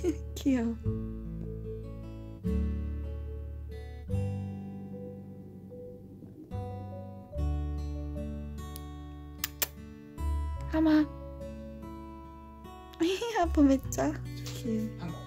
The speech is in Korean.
귀여워. 하마. 아빠 맺자. 귀여워. 한